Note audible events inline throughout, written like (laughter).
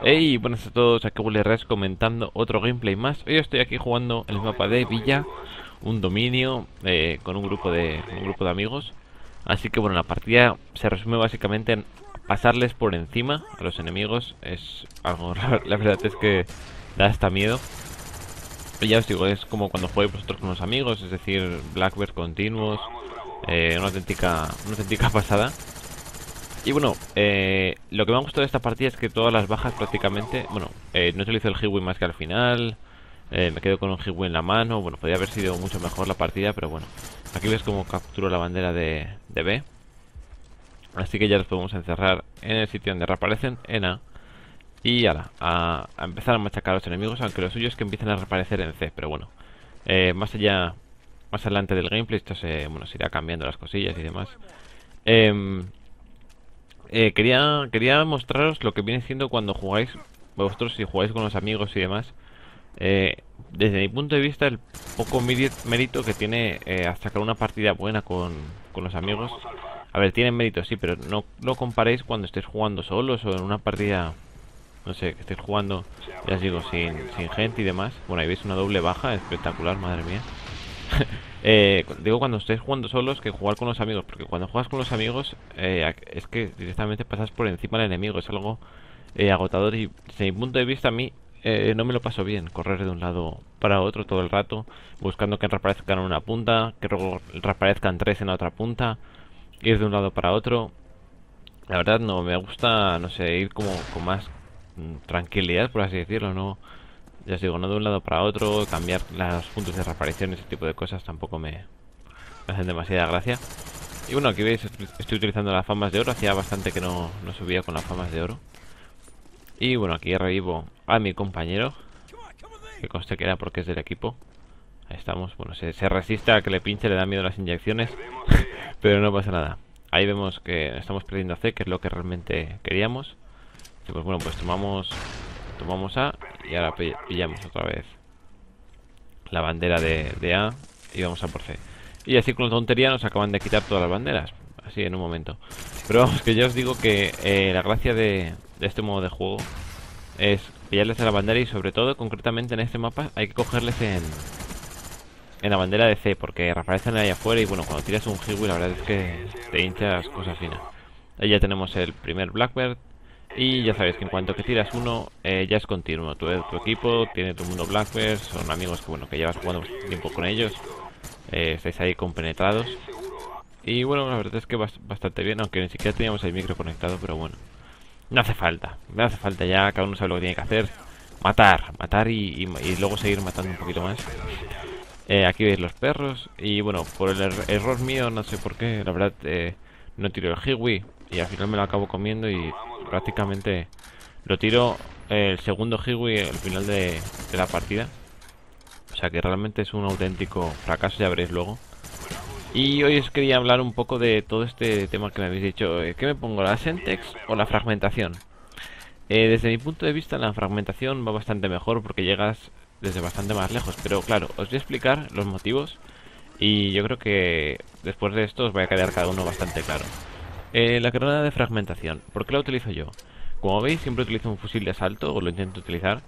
Hey, buenas a todos, aquí Res comentando otro gameplay más. Hoy estoy aquí jugando el mapa de Villa, un dominio eh, con un grupo de un grupo de amigos. Así que bueno, la partida se resume básicamente en pasarles por encima a los enemigos. Es algo, (laughs) la verdad es que da hasta miedo. Y ya os digo, es como cuando juegues vosotros con los amigos, es decir, Blackbird continuos, eh, una auténtica, una auténtica (laughs) pasada. Y bueno, eh, lo que me ha gustado de esta partida es que todas las bajas prácticamente... Bueno, eh, no utilizo el Hiwi más que al final. Eh, me quedo con un Hiwi en la mano. Bueno, podría haber sido mucho mejor la partida, pero bueno. Aquí ves cómo capturo la bandera de, de B. Así que ya los podemos encerrar en el sitio donde reaparecen en A. Y ahora, a, a, empezar a machacar a los enemigos, aunque lo suyo es que empiecen a reaparecer en C, pero bueno. Más allá, más adelante del gameplay, esto se, bueno, se irá cambiando las cosillas y demás. Eh, eh, quería, quería mostraros lo que viene siendo cuando jugáis, vosotros si jugáis con los amigos y demás. Eh, desde mi punto de vista, el poco mérito que tiene eh, sacar una partida buena con, con los amigos. A ver, tiene mérito, sí, pero no lo comparéis cuando estéis jugando solos o en una partida, no sé, que estéis jugando, ya os digo, sin, sin gente y demás. Bueno, ahí veis una doble baja, espectacular, madre mía. (laughs) Eh, digo cuando estés jugando solos que jugar con los amigos, porque cuando juegas con los amigos eh, es que directamente pasas por encima del enemigo, es algo eh, agotador y desde mi punto de vista a mí no me lo paso bien, correr de un lado para otro todo el rato, buscando que reaparezcan en una punta, que luego reaparezcan tres en la otra punta, ir de un lado para otro. La verdad no, me gusta, no sé, ir como con más mm, tranquilidad, por así decirlo, no ya os digo, no de un lado para otro, cambiar los puntos de reaparición, ese tipo de cosas tampoco me, hacen demasiada gracia. Y bueno, aquí veis, estoy utilizando las famas de oro, hacía bastante que no, no subía con las famas de oro. Y bueno, aquí revivo a mi compañero, que conste que era porque es del equipo. Ahí estamos, bueno, se, resiste a que le pinche, le da miedo las inyecciones, (laughs) pero no pasa nada. Ahí vemos que estamos perdiendo C, que es lo que realmente queríamos. Pues bueno, pues tomamos tomamos A y ahora pillamos otra vez la bandera de, A y vamos a por C. Y así con tontería nos acaban de quitar todas las banderas, así en un momento. Pero vamos, que ya os digo que eh, la gracia de, este modo de juego es pillarles a la bandera y sobre todo, concretamente en este mapa, hay que cogerles en, en la bandera de C, porque reaparecen ahí afuera y bueno, cuando tiras un Hiwi la verdad es que te hinchas cosas finas. Ahí ya tenemos el primer Blackbird, y ya sabéis que en cuanto que tiras uno, eh, ya es continuo. Tu, tu, equipo tiene tu mundo Blackbird, son amigos que bueno que llevas jugando tiempo con ellos. Eh, estáis ahí compenetrados. Y bueno, la verdad es que bastante bien, aunque ni siquiera teníamos el micro conectado, pero bueno. No hace falta, no hace falta ya, cada uno sabe lo que tiene que hacer. Matar, matar y, luego seguir matando un poquito más. Eh, aquí veis los perros y bueno, por el er-, error mío, no sé por qué, la verdad eh, no tiro el Hiwi y al final me lo acabo comiendo y prácticamente lo tiro el segundo Hiwi al final de, la partida. O sea que realmente es un auténtico fracaso, ya veréis luego. Y hoy os quería hablar un poco de todo este tema que me habéis dicho. Eh, ¿Qué me pongo, la Sentex o la fragmentación? Eh, desde mi punto de vista la fragmentación va bastante mejor porque llegas desde bastante más lejos. Pero claro, os voy a explicar los motivos y yo creo que después de esto os va a quedar cada uno bastante claro. Eh, la granada de fragmentación. ¿Por qué la utilizo yo? Como veis, siempre utilizo un fusil de asalto, o lo intento utilizar.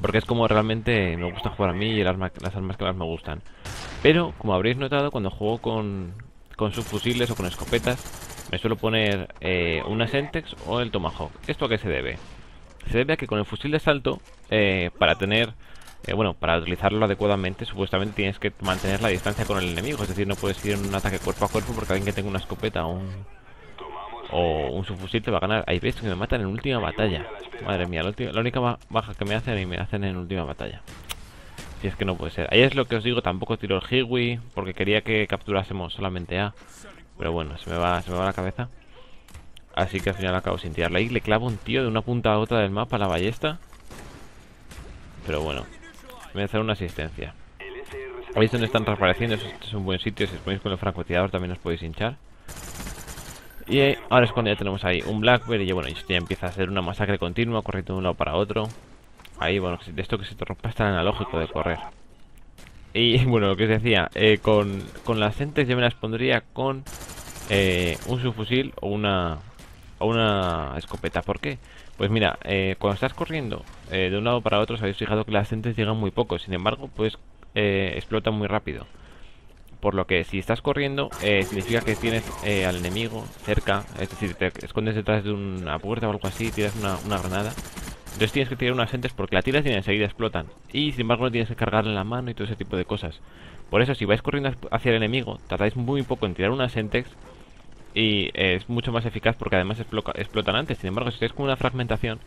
Porque es como realmente me gusta jugar a mí y las armas que más me gustan. Pero, como habréis notado, cuando juego con, con subfusiles o con escopetas, me suelo poner eh, una Sentex o el Tomahawk. ¿Esto a qué se debe? Se debe a que con el fusil de asalto, eh, para tener eh, bueno, para utilizarlo adecuadamente, supuestamente tienes que mantener la distancia con el enemigo. Es decir, no puedes ir en un ataque cuerpo a cuerpo porque alguien que tenga una escopeta o un, o un subfusil te va a ganar. Hay veces que me matan en última batalla. Madre mía, la, única baja que me hacen y me hacen en última batalla. Si es que no puede ser. Ahí es lo que os digo, tampoco tiro el Hiwi porque quería que capturásemos solamente A. Pero bueno, se me va, se me va la cabeza. Así que al final acabo sin tirarla. Ahí le clavo un tío de una punta a otra del mapa la ballesta. Pero bueno, Voy a hacer una asistencia. ¿Veis dónde están reapareciendo? Este es un buen sitio. Si os ponéis con el francotirador también os podéis hinchar. Y ahora es cuando ya tenemos ahí un Blackberry. Y bueno, esto ya empieza a ser una masacre continua, corriendo de un lado para otro. Ahí, bueno, de esto que se te rompa es tan analógico de correr. Y (laughs) bueno, lo que os decía, eh, con, con las entes yo me las pondría con eh, un subfusil o una, o una escopeta. ¿Por qué? Pues mira, eh, cuando estás corriendo eh, de un lado para otro, os habéis fijado que las entes llegan muy poco. Sin embargo, pues eh, explotan muy rápido. Por lo que si estás corriendo, significa que tienes al enemigo cerca. Es decir, te escondes detrás de una puerta o algo así, tiras una, una granada. Entonces tienes que tirar unas entes porque la tiras y enseguida explotan. Y sin embargo no tienes que cargarle la mano y todo ese tipo de cosas. Por eso si vais corriendo hacia el enemigo, tardáis muy poco en tirar unas entes y es mucho más eficaz porque además explotan antes. Sin embargo, si estáis con una fragmentación,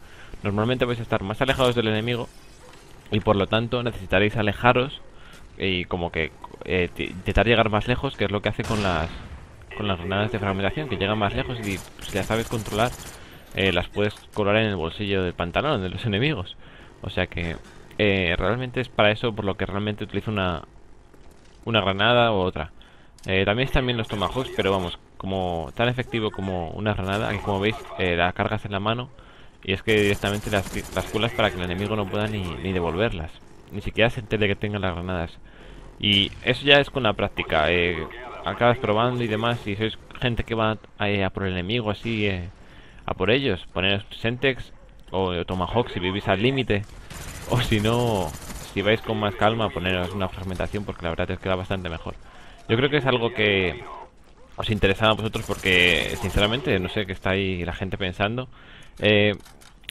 normalmente vais a estar más alejados del enemigo y por lo tanto necesitaréis alejaros y como que eh, intentar llegar más lejos, que es lo que hace con las con las granadas de fragmentación, que llegan más lejos y si las sabes controlar, eh, las puedes colar en el bolsillo del pantalón de los enemigos. O sea que eh, realmente es para eso por lo que realmente utilizo una, una granada u otra. también están bien los tomahawks, pero vamos, como tan efectivo como una granada, que como veis eh, la cargas en la mano y es que directamente las, las cuelas para que el enemigo no pueda ni, ni devolverlas, ni siquiera se entere que tengan las granadas. Y eso ya es con la práctica, eh, acabas probando y demás, y sois gente que va a, por el enemigo así, eh, a por ellos, poner Sentex o Tomahawk si vivís al límite, o si no, si vais con más calma, poneros una fragmentación porque la verdad es que da bastante mejor. Yo creo que es algo que os interesaba a vosotros porque, sinceramente, no sé qué está ahí la gente pensando. Eh,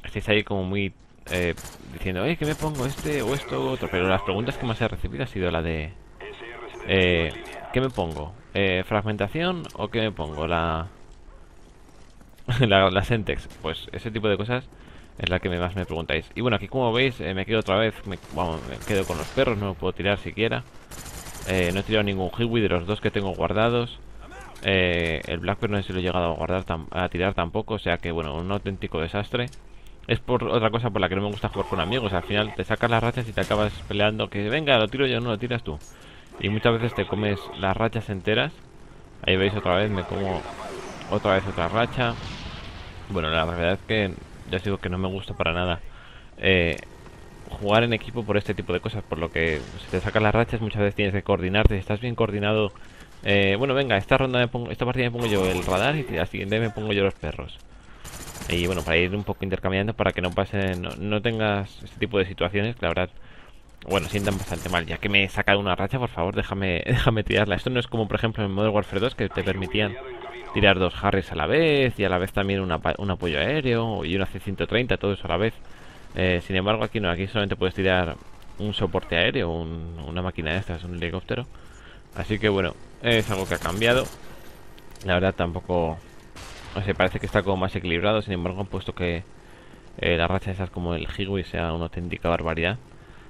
estáis ahí como muy eh, diciendo, eh, ¿qué me pongo? ¿Este o esto u otro? Pero las preguntas que más he recibido ha sido la de... Eh, ¿Qué me pongo? Eh, ¿Fragmentación o qué me pongo? La... (laughs) la, Sentex. Pues ese tipo de cosas es la que más me preguntáis. Y bueno, aquí como veis, eh, me quedo otra vez, me, me quedo con los perros, no me puedo tirar siquiera. Eh, no he tirado ningún Hiwi de los dos que tengo guardados. Eh, el Blackbird no sé si lo he llegado a guardar a tirar tampoco, o sea que bueno, un auténtico desastre. Es por otra cosa por la que no me gusta jugar con amigos, al final te sacas las rachas y te acabas peleando que venga, lo tiro yo, no lo tiras tú. Y muchas veces te comes las rachas enteras. Ahí veis otra vez, me como otra vez otra racha. Bueno, la verdad es que ya os digo que no me gusta para nada eh, jugar en equipo por este tipo de cosas, por lo que si te sacas las rachas muchas veces tienes que coordinarte, si estás bien coordinado eh, bueno, venga, esta ronda me pongo, esta partida me pongo yo el radar y la siguiente me pongo yo los perros. Y bueno, para ir un poco intercambiando para que no pase, no, tengas este tipo de situaciones la verdad, bueno, sientan bastante mal. Ya que me he sacado una racha, por favor, déjame, (laughs) déjame tirarla. Esto no es como, por ejemplo, en Modern Warfare 2 que te permitían tirar dos Harris a la vez y a la vez también un apoyo aéreo y una C-130, todo eso a la vez. Eh, sin embargo, aquí no, aquí solamente puedes tirar un soporte aéreo, una máquina de estas, un helicóptero. Así que bueno, es algo que ha cambiado. La verdad tampoco... No sé, parece que está como más equilibrado. Sin embargo, han puesto que eh, la racha esas como el Higui sea una auténtica barbaridad.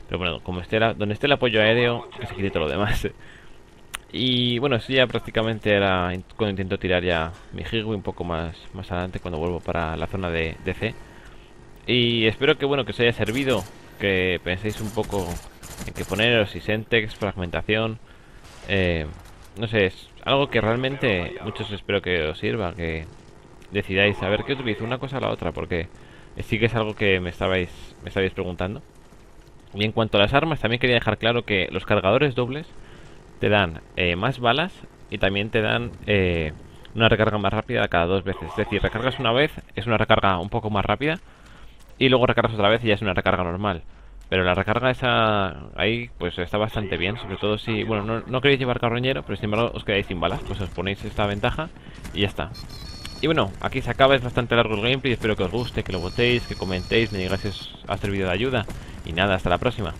Pero bueno, como esté donde esté el apoyo aéreo, que todo lo demás. (laughs) Y bueno, eso ya prácticamente era cuando intento tirar ya mi Higui un poco más, más adelante cuando vuelvo para la zona de, de C. Y espero que bueno que os haya servido, que penséis un poco en qué poneros, si Sentex, fragmentación, eh, no sé, es algo que realmente muchos espero que os sirva, que decidáis a ver qué utilizo una cosa o la otra, porque sí que es algo que me estabais, me estabais preguntando. Y en cuanto a las armas, también quería dejar claro que los cargadores dobles te dan eh, más balas y también te dan eh, una recarga más rápida cada dos veces. Es decir, recargas una vez, es una recarga un poco más rápida, y luego recargas otra vez y ya es una recarga normal. Pero la recarga esa ahí pues está bastante bien, sobre todo si, bueno, no, queréis llevar carroñero, pero sin embargo os quedáis sin balas, pues os ponéis esta ventaja y ya está. Y bueno, aquí se acaba, es bastante largo el gameplay, espero que os guste, que lo votéis, que comentéis, me digáis si os ha servido de ayuda. Y nada, hasta la próxima.